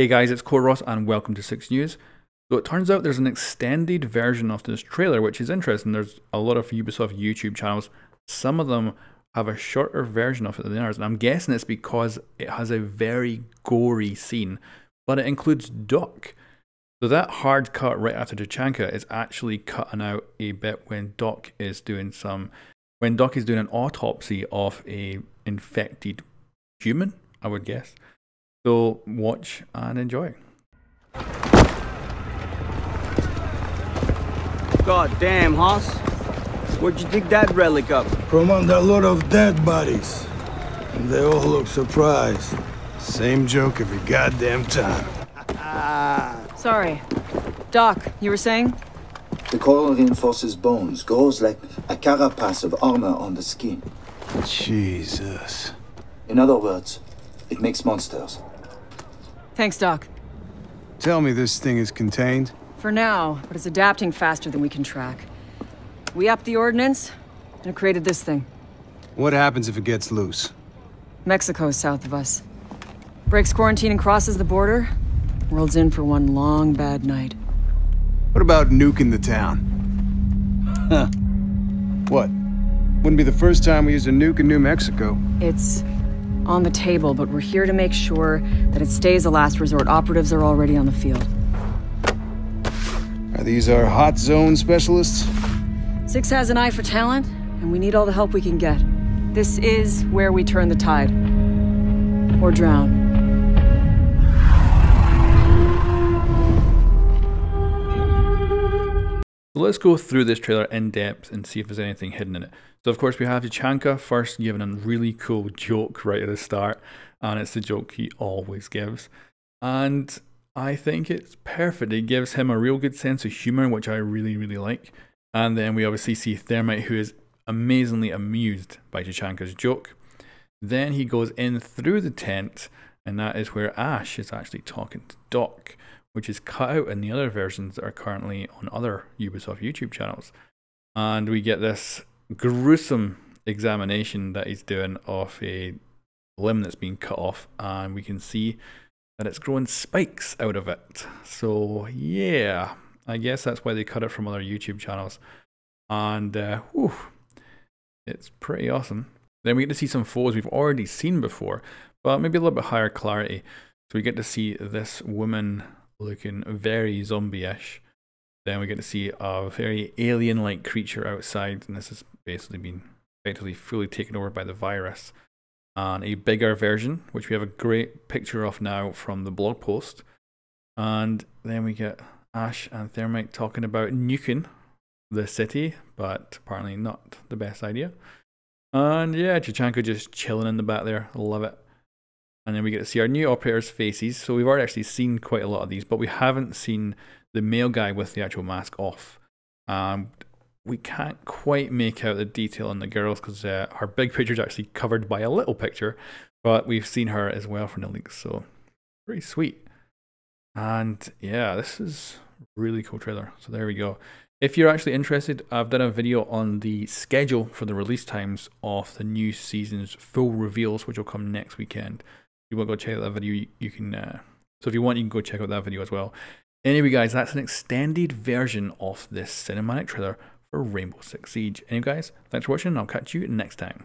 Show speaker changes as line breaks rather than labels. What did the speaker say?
Hey guys, it's Ross and welcome to 6 News. So it turns out there's an extended version of this trailer, which is interesting. There's a lot of Ubisoft YouTube channels. Some of them have a shorter version of it than ours, and I'm guessing it's because it has a very gory scene, but it includes Doc. So that hard cut right after Tachanka is actually cutting out a bit when Doc is doing some, when Doc is doing an autopsy of a infected human, I would guess. So watch and enjoy.
God damn, Hoss. Where'd you dig that relic up?
From under a lot of dead bodies. And they all look surprised. Same joke every goddamn time.
Sorry. Doc, you were saying?
The coral reinforces bones, grows like a carapace of armor on the skin.
Jesus.
In other words, it makes monsters.
Thanks, Doc.
Tell me this thing is contained?
For now, but it's adapting faster than we can track. We upped the ordnance, and it created this thing.
What happens if it gets loose?
Mexico's south of us. Breaks quarantine and crosses the border. World's in for one long, bad night.
What about nuking the town?
Huh.
What? Wouldn't be the first time we used a nuke in New Mexico.
It's on the table, but we're here to make sure that it stays a last resort. Operatives are already on the field.
Are these our hot zone specialists?
Six has an eye for talent, and we need all the help we can get. This is where we turn the tide. Or drown.
Let's go through this trailer in depth and see if there's anything hidden in it. So of course we have Tachanka first giving a really cool joke right at the start, and it's the joke he always gives. And I think it's perfect. It gives him a real good sense of humor, which I really, really like. And then we obviously see Thermite, who is amazingly amused by Tachanka's joke. Then he goes in through the tent, and that is where Ash is actually talking to Doc which is cut out in the other versions that are currently on other Ubisoft YouTube channels. And we get this gruesome examination that he's doing of a limb that's been cut off, and we can see that it's growing spikes out of it. So, yeah, I guess that's why they cut it from other YouTube channels. And, uh, whew, it's pretty awesome. Then we get to see some photos we've already seen before, but maybe a little bit higher clarity. So we get to see this woman looking very zombie-ish. Then we get to see a very alien-like creature outside, and this has basically been effectively fully taken over by the virus. And a bigger version, which we have a great picture of now from the blog post. And then we get Ash and Thermite talking about nuking the city, but apparently not the best idea. And yeah, Tachanka just chilling in the back there. Love it. And then we get to see our new operators' faces. So we've already actually seen quite a lot of these, but we haven't seen the male guy with the actual mask off. Um, we can't quite make out the detail on the girls because uh, her big picture is actually covered by a little picture, but we've seen her as well from the leaks, so pretty sweet. And yeah, this is really cool trailer. So there we go. If you're actually interested, I've done a video on the schedule for the release times of the new season's full reveals, which will come next weekend you want to go check out that video, you, you can. Uh, so if you want, you can go check out that video as well. Anyway, guys, that's an extended version of this cinematic trailer for Rainbow Six Siege. Anyway, guys, thanks for watching, and I'll catch you next time.